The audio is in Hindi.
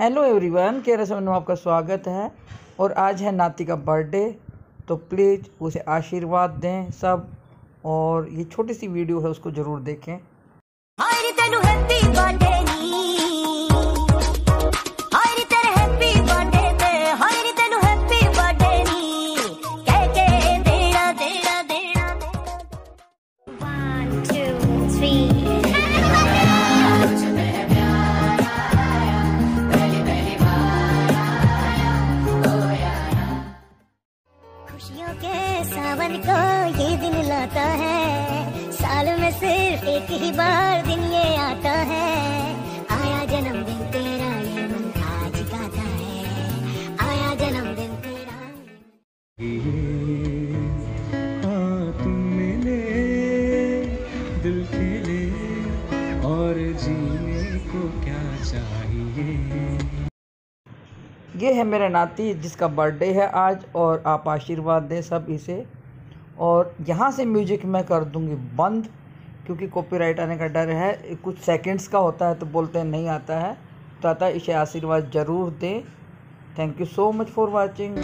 हेलो एवरीवन के रस में आपका स्वागत है और आज है नाती का बर्थडे तो प्लीज़ उसे आशीर्वाद दें सब और ये छोटी सी वीडियो है, उसको ज़रूर देखें। three. खुशियों के सावन को ये दिन लाता है। साल में सिर्फ़ एक ही बार दिन ये आता है। आया जन्मदिन तेरा ये मन आज गाता है। आया जन्मदिन तेरा दिल खिले, और जीने को क्या चाहिए? ये है मेरा नाती जिसका बर्थडे है आज, और आप आशीर्वाद दें सब इसे। और यहाँ से म्यूज़िक मैं कर दूँगी बंद, क्योंकि कॉपीराइट आने का डर है। कुछ सेकंड्स का होता है तो बोलते हैं नहीं आता है। तो आता है इसे आशीर्वाद ज़रूर दें। Thank you so much for watching